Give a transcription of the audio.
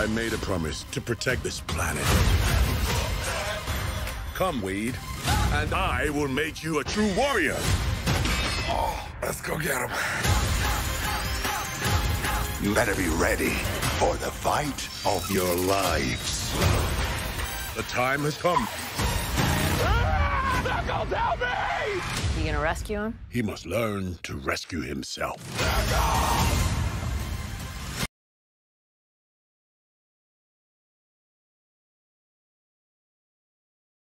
I made a promise to protect this planet. Come, Wade, and I will make you a true warrior. Oh, let's go get him. You better be ready for the fight of your lives. The time has come. Knuckles, help me! You gonna rescue him? He must learn to rescue himself. Knuckles!